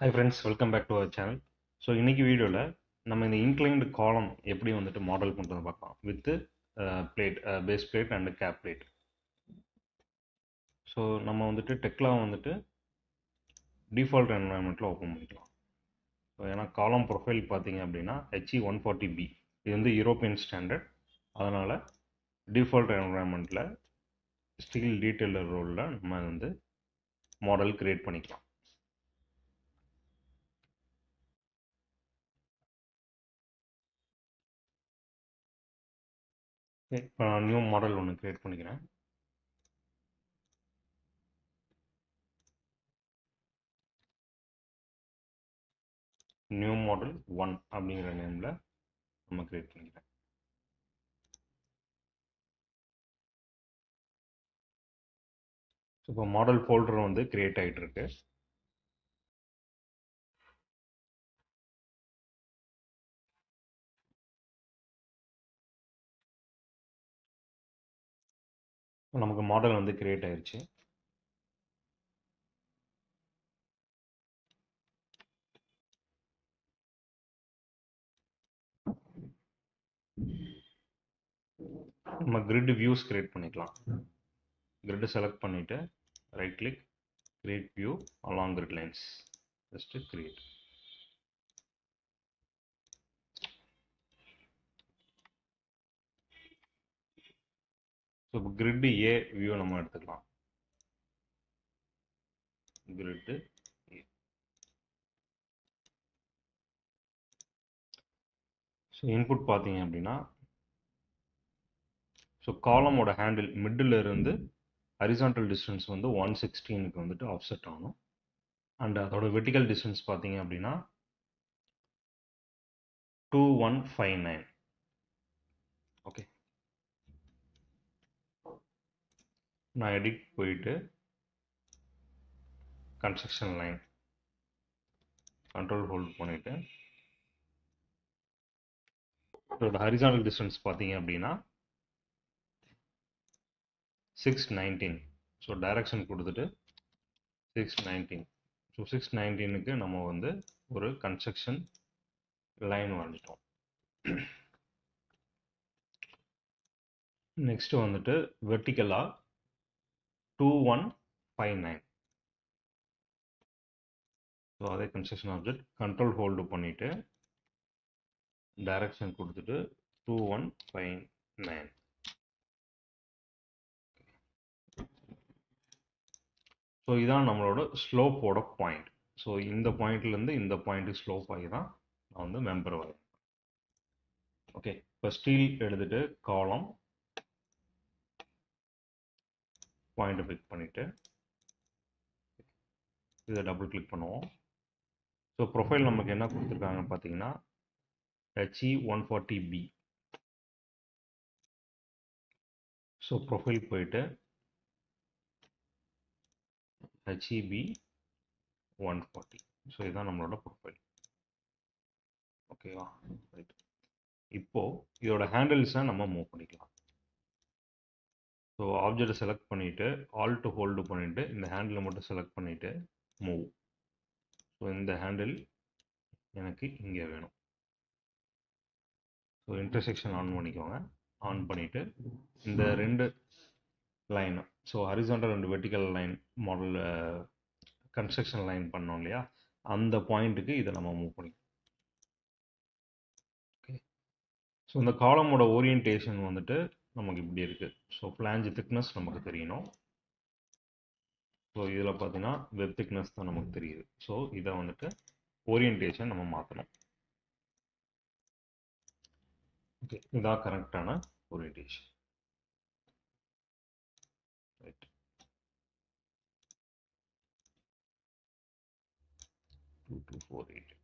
Hi friends welcome back to our channel so இன்றைக்கி வீடியோவில் நம்ம இந்த இன்க்ளைன்டு காலம் எப்படி வந்துட்டு மாடல் பண்ணுறது பார்க்கலாம். With plate base plate and cap plate so நம்ம வந்துட்டு டெக்லா வந்துட்டு டிஃபால்ட் என்வரான்மெண்ட்டில் ஓப்பன் பண்ணிக்கலாம். ஸோ ஏன்னா காலம் ப்ரொஃபைல் பார்த்தீங்க அப்படின்னா ஹெச்இ ஒன் ஃபார்ட்டி பி இது வந்து யூரோப்பியன் ஸ்டாண்டர்ட் அதனால் டிஃபால்ட் என்வரான்மெண்ட்டில் ஸ்டீல் டீட்டெயிலர் ரோலில் நம்ம வந்து மாடல் க்ரியேட் பண்ணிக்கலாம். இப்போ நான் நியூ மாடல் ஒன்று க்ரியேட் பண்ணிக்கிறேன். நியூ மாடல் ஒன் அப்படிங்கிற நேமில் நம்ம க்ரியேட் பண்ணிக்கிறேன். இப்போ மாடல் ஃபோல்டர் வந்து க்ரியேட் ஆகிட்டு இருக்கு. நமக்கு மாடல் வந்து கிரியேட் ஆயிடுச்சு நம்ம கிரிட் வியூஸ் கிரியேட் பண்ணிக்கலாம். கிரிட் செலக்ட் பண்ணிட்டு right click create view along grid lines just create so இப்போ கிரிட்டு ஏ வியூ நம்ம எடுத்துக்கலாம். கிரிட்டு ஏ ஸோ இன்புட் பார்த்தீங்க அப்படின்னா ஸோ காலமோட ஹேண்டில் மிட்டில் இருந்து ஹரிசான்டல் டிஸ்டன்ஸ் வந்து ஒன் சிக்ஸ்டீனுக்கு வந்துட்டு ஆஃப்செட் ஆகணும் அண்ட் அதோட வெர்டிக்கல் டிஸ்டன்ஸ் பார்த்தீங்க அப்படின்னா two one five nine okay நான் எடிட் போயிட்டு கன்ஸ்ட்ரக்ஷன் லைன் கண்ட்ரோல் ஹோல்ட் பண்ணிவிட்டு இதோட ஹரிசானல் டிஸ்டன்ஸ் பார்த்தீங்க அப்படின்னா சிக்ஸ் நைன்டீன் ஸோ டைரக்ஷன் கொடுத்துட்டு சிக்ஸ் நைன்டீன் ஸோ சிக்ஸ் நைன்டீனுக்கு நம்ம வந்து ஒரு கன்ஸ்ட்ரக்ஷன் லைன் வந்துட்டோம் நெக்ஸ்ட்டு வந்துட்டு வெர்டிக்கலாக two one five nine so அதே கன்ஸ்ட்ரக்ஷன் ஆப்ஜெக்ட் கண்ட்ரோல் ஹோல்டு பண்ணிவிட்டு டைரக்ஷன் கொடுத்துட்டு two one five nine so இதான் நம்மளோட ஸ்லோப்போட பாயிண்ட் ஸோ இந்த பாயிண்ட்லேருந்து இந்த பாயிண்ட்டு ஸ்லோப் ஆகி தான் நான் வந்து மெம்பர் வரேன் ஓகே இப்போ ஸ்டீல் எடுத்துகிட்டு காலம் பாயிண்ட்டை பிக் பண்ணிவிட்டு இதை டபுள் கிளிக் பண்ணுவோம். ஸோ ப்ரொஃபைல் நமக்கு என்ன கொடுத்துருக்காங்கன்னு பார்த்தீங்கன்னா H E one forty B so profile போயிட்டு H E B one forty so இதுதான் நம்மளோட ப்ரொஃபைல் ஓகேவா ரைட் இப்போது இதோட ஹேண்டில்ஸை நம்ம மூவ் பண்ணிக்கலாம். ஸோ ஆப்ஜெக்டை செலக்ட் பண்ணிவிட்டு ஆல் ஹோல்டு பண்ணிவிட்டு இந்த ஹேண்டிலை மட்டும் செலக்ட் பண்ணிவிட்டு மூவ் ஸோ இந்த ஹேண்டில் எனக்கு இங்கே வேணும். ஸோ இன்டர்செக்ஷன் ஆன் பண்ணிக்கோங்க. ஆன் பண்ணிவிட்டு இந்த ரெண்டு line so horizontal and vertical line model construction line பண்ணோம் இல்லையா? அந்த பாயிண்ட்டுக்கு இதை நம்ம மூவ் பண்ணிக்கலாம் ஓகே ஸோ இந்த காலமோட ஓரியன்டேஷன் வந்துட்டு நமக்கு இப்படி இருக்குது ஸோ ஃப்ளாஞ்சு திக்னஸ் நமக்கு தெரியணும். ஸோ இதில் பார்த்தீங்கன்னா வெப் திக்னஸ் தான் நமக்கு தெரியுது. ஸோ இதை வந்துட்டு ஓரியன்டேஷன் நம்ம மாற்றணும் ஓகே இதான் கரெக்டான orientation right two two four eight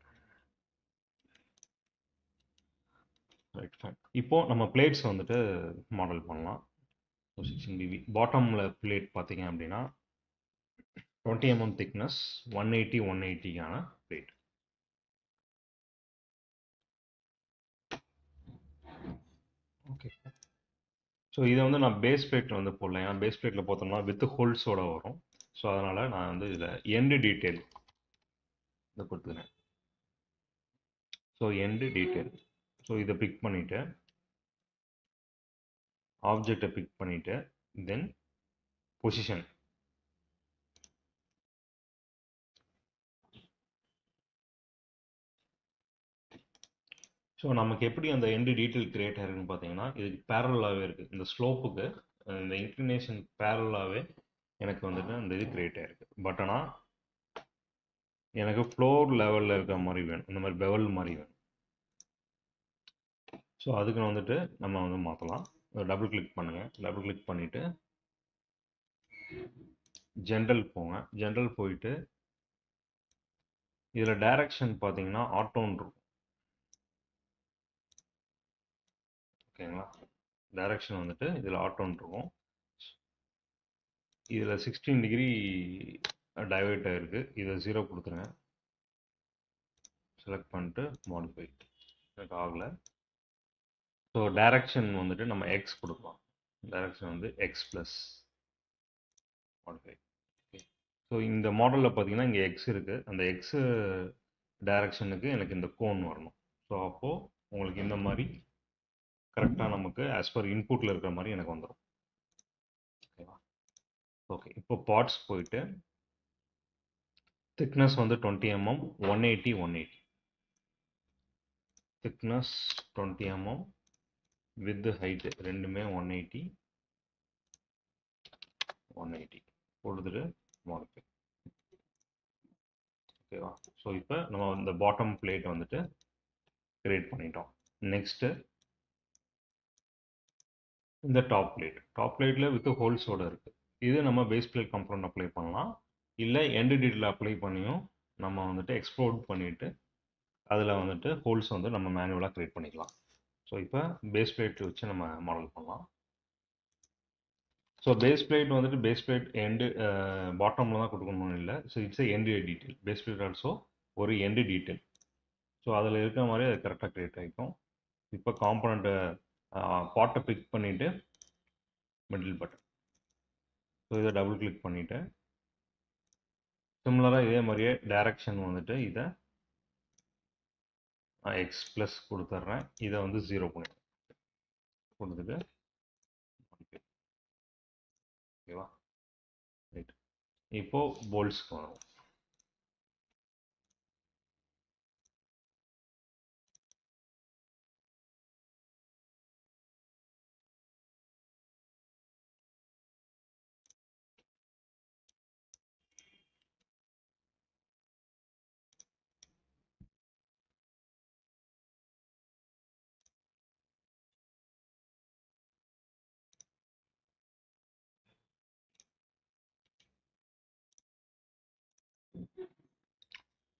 right fine இப்போ நம்ம பிளேட்ஸ் வந்துட்டு மாடல் பண்ணலாம். ஸோ சிக்ஸ்டின் பிபி பாட்டமில் பிளேட் பார்த்தீங்க அப்படின்னா twenty mm thickness one eighty one எயிட்டிக்கான plate okay so இதை வந்து நான் பேஸ் பிளேட்டில் வந்து போடல ஏன்னா பேஸ் பிளேட்டில் பார்த்தோம்னா வித் ஹோல்ஸோட வரும். ஸோ அதனால் நான் வந்து இதில் எண்டு டீட்டெயில் இதை கொடுத்துக்கிறேன். ஸோ எண்டு டீட்டெயில் ஸோ இதை பிக் பண்ணிவிட்டு ஆப்ஜெக்டை பிக் பண்ணிவிட்டு தென் பொசிஷன் ஸோ நமக்கு எப்படி அந்த எண்டு டீட்டெயில் கிரியேட் ஆயிருக்குன்னு பார்த்தீங்கன்னா இதுக்கு பேரலாகவே இருக்குது இந்த ஸ்லோப்புக்கு இந்த இன்க்ளினேஷன் பேரலாகவே எனக்கு வந்துட்டு அந்த இது கிரியேட் ஆகிருக்கு பட் ஆனால் எனக்கு ஃப்ளோர் லெவலில் இருக்கிற மாதிரி வேணும். இந்த மாதிரி பெவல் மாதிரி வேணும். ஸோ அதுக்கு வந்துட்டு நம்ம வந்து மாற்றலாம் டபுள் கிளிக் பண்ணுங்கள் டபுள் கிளிக் பண்ணிவிட்டு ஜென்ரல் போங்க. ஜென்ரல் போயிட்டு இதில் டைரக்ஷன் பார்த்தீங்கன்னா ஆட்டோன் இருக்கும். ஓகேங்களா டைரக்ஷன் வந்துட்டு இதில் ஆட்டோன் இருக்கும். இதில் சிக்ஸ்டீன் டிகிரி டைவர்ட் ஆகிருக்கு இதை ஜீரோ கொடுத்துருங்க. செலக்ட் பண்ணிட்டு மாடிஃபை எனக்கு ஆகலை. ஸோ டைரக்ஷன் வந்துட்டு நம்ம எக்ஸ் கொடுக்கலாம் டைரக்ஷன் வந்து X plus modify okay so இந்த மாடலில் பார்த்தீங்கன்னா இங்கே எக்ஸ் இருக்குது அந்த எக்ஸு டைரக்ஷனுக்கு எனக்கு இந்த கோன் வரணும். ஸோ அப்போது உங்களுக்கு இந்த மாதிரி கரெக்டாக நமக்கு ஆஸ் பர் இன்புட்டில் இருக்கிற மாதிரி எனக்கு வந்துடும் ஓகேவா ஓகே இப்போ பார்ட்ஸ் போயிட்டு திக்னஸ் வந்து twenty mm one eighty one eighty thickness with with height ரெண்டுமே ஒன் எயிட்டி ஒன் எயிட்டி கொடுத்துட்டு மோடிஃபை ஓகேவா ஸோ இப்போ நம்ம இந்த பாட்டம் பிளேட் வந்துட்டு கிரியேட் பண்ணிட்டோம். நெக்ஸ்ட்டு இந்த டாப் பிளேட் டாப் பிளேட்டில் வித் ஹோல்ஸோட இருக்குது இது நம்ம பேஸ் பிளேட் கம்ப்ரண்ட் அப்ளை பண்ணலாம். இல்லை எண்டு டீட்டில் அப்ளை பண்ணியும் நம்ம வந்துட்டு எக்ஸ்ப்ளோர்ட் பண்ணிவிட்டு அதில் வந்துட்டு ஹோல்ஸ் வந்து நம்ம மேனுவலாக க்ரியேட் பண்ணிக்கலாம். ஸோ இப்போ பேஸ் பிளேட் வச்சு நம்ம மாடல் பண்ணலாம். ஸோ பேஸ் பிளேட் வந்துட்டு பேஸ் பிளேட் எண்டு பாட்டமில் தான் கொடுக்கணும்னு இல்லை. So it's end detail base plate also ஒரு எண்டு டீட்டெயில் ஸோ அதில் இருக்கிற மாதிரி அது கரெக்டாக க்ரியேட் ஆகிக்கும் இப்போ காம்பனண்ட்டை பாட்டை பிக் பண்ணிவிட்டு மிடில் பட்டன் ஸோ இதை டபுள் கிளிக் பண்ணிவிட்டு சிம்லராக இதே மாதிரியே டைரக்ஷன் வந்துட்டு இதை நான் எக்ஸ் ப்ளஸ் கொடுத்துட்றேன் இதை வந்து ஜீரோ பண்ணி கொடுத்துட்டு ஓகேவா ரைட் இப்போது போல்ஸ்க்கு வரும்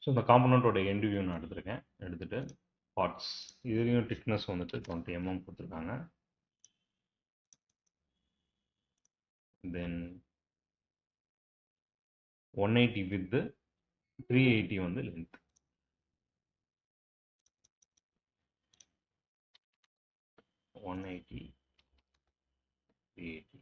ஸோ இந்த காம்பனண்ட்டோட எண்டு வியூ நான் எடுத்திருக்கேன். எடுத்துகிட்டு பார்ட்ஸ் இதுலேயும் திக்னஸ் வந்துட்டு டுவெண்ட்டி எம்எம் கொடுத்துருக்காங்க. Then one eighty with three eighty வந்து length one eighty three eighty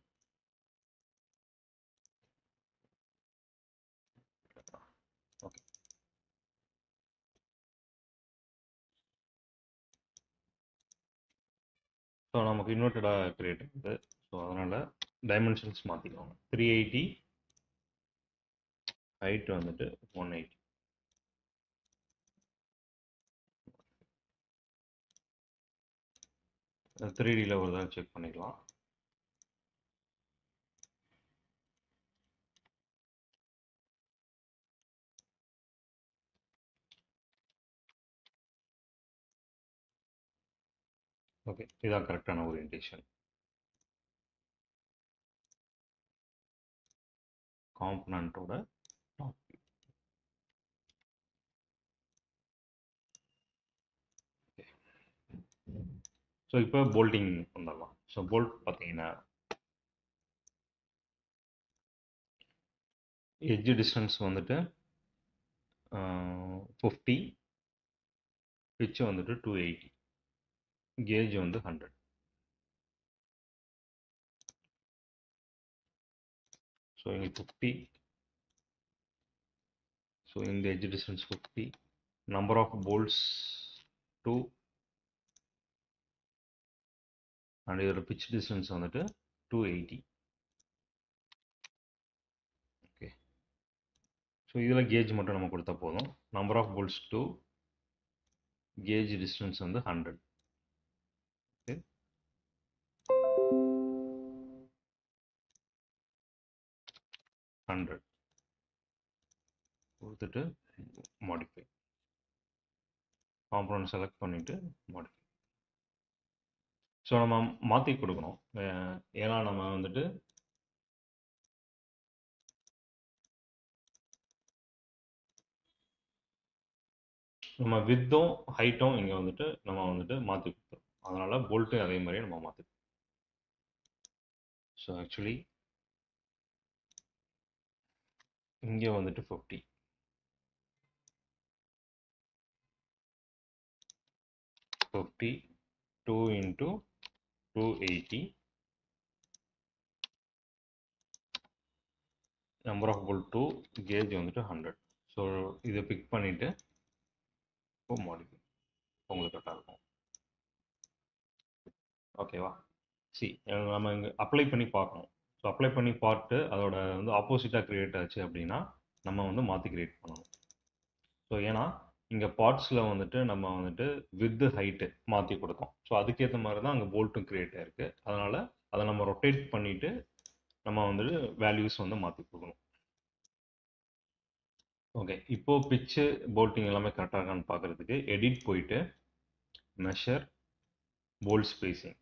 so நமக்கு இன்வெர்ட்டடாக கிரியேட் ஆகுது. ஸோ அதனால் டைமென்ஷன்ஸ் மாற்றிக்கோங்க த்ரீ எயிட்டி ஹைட் வந்துட்டு ஒன் எயிட்டி த்ரீ டியில் ஒரு தடவை செக் பண்ணிக்கலாம். ஓகே இதான் கரெக்டான ஓரியன்டேஷன் காம்பனண்ட்டோட டாப் ஸோ இப்போ போல்டிங் வந்துடலாம். ஸோ போல்ட் பார்த்தீங்கன்னா எட்ஜ் டிஸ்டன்ஸ் வந்துட்டு ஃபிஃப்டி பிச்சு வந்துட்டு two eighty gauge on the 100. So in 50, so in the edge distance 50, number of bolts 2 and your pitch distance on that 280. Okay. So இதில் gauge மட்டும் நம்ம கொடுத்தா போதும் number of bolts 2 gauge distance வந்து 100 hundred கொடுத்துட்டு modify component select பண்ணிவிட்டு modify so நம்ம மாற்றி கொடுக்கணும். ஏன்னா நம்ம வந்துட்டு நம்ம வித்தும் ஹைட்டும் இங்கே வந்துட்டு நம்ம வந்துட்டு மாற்றி கொடுத்துரும் அதனால் போல்ட்டும் அதே மாதிரியே நம்ம மாற்றி ஸோ ஆக்சுவலி இங்கே வந்துட்டு fifty fifty two into two eighty number of bolt two gauge வந்துட்டு ஹண்ட்ரட் ஸோ இதை பிக் பண்ணிவிட்டு இப்போ மாடிஃபை உங்களுக்கு கரெக்டாக இருக்கும். ஓகேவா சி நம்ம இங்கே அப்ளை பண்ணி பார்க்கணும். ஸோ அப்ளை பண்ணி பார்ட்டு அதோட வந்து ஆப்போசிட்டாக க்ரியேட் ஆச்சு அப்படின்னா நம்ம வந்து மாற்றி க்ரியேட் பண்ணணும். ஸோ ஏன்னா இங்கே பார்ட்ஸில் வந்துட்டு நம்ம வந்துட்டு வித்து ஹைட்டு மாற்றி கொடுத்தோம். ஸோ அதுக்கேற்ற மாதிரி தான் அங்கே போல்ட்டும் க்ரியேட் ஆயிருக்கு. அதனால் அதை நம்ம ரொட்டேட் பண்ணிவிட்டு நம்ம வந்துட்டு வேல்யூஸ் வந்து மாற்றி கொடுக்கணும். ஓகே இப்போது பிச்சு போல்ட்டிங் எல்லாமே கரெக்டாக இருக்கான்னு பார்க்குறதுக்கு எடிட் போயிட்டு மெஷர் போல்ட் ஸ்பேசிங்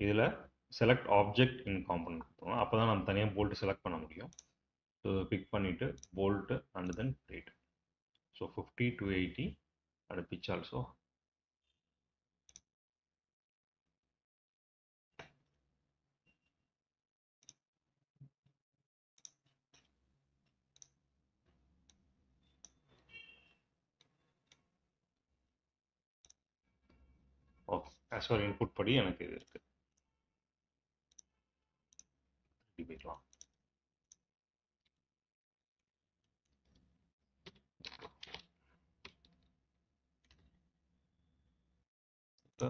இதில் செலக்ட் ஆப்ஜெக்ட் இன் காம்பனண்ட் கொடுத்துருவோம் அப்போ தான் நம்ம தனியாக போல்ட்டு செலக்ட் பண்ண முடியும். ஸோ பிக் பண்ணிவிட்டு bolt and then rate so fifty two eighty and pitch also okay as for input படி எனக்கு இது இருக்குது இப்படி போய்க்கலாம் இப்போ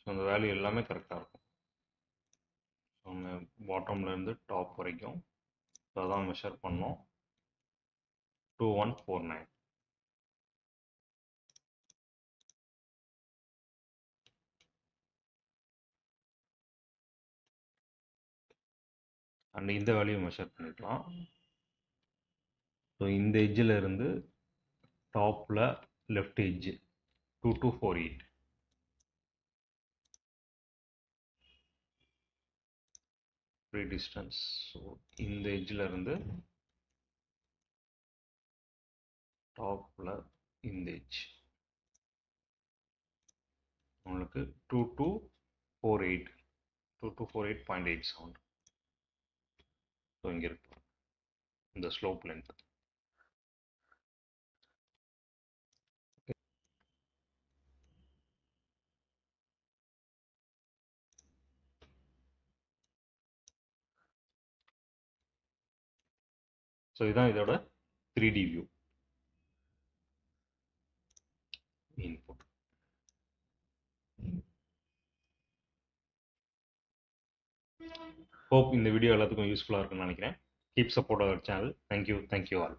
ஸோ அந்த வேல்யூ எல்லாமே கரெக்டாக இருக்கும். ஸோ அந்த பாட்டம்லேருந்து டாப் வரைக்கும் ஸோ அதான் மெஷர் பண்ணோம். Two one four nine and இந்த வேல்யூ மெஷர் பண்ணிக்கலாம். ஸோ இந்த எஜ்ஜில் இருந்து டாப்பில் left edge two two four eight free distance so இந்த எஜ்ஜில் இருந்து டாப்பில் இந்த எஜ் உங்களுக்கு two two four eight two two four eight point eight sound so இங்கே இருக்கு இந்த ஸ்லோப் லென்த் ஸோ இதுதான் இதோட three D view input hope இந்த வீடியோ எல்லாத்துக்கும் யூஸ்ஃபுல்லாக இருக்குன்னு நினைக்கிறேன். Keep support our channel thank you thank you all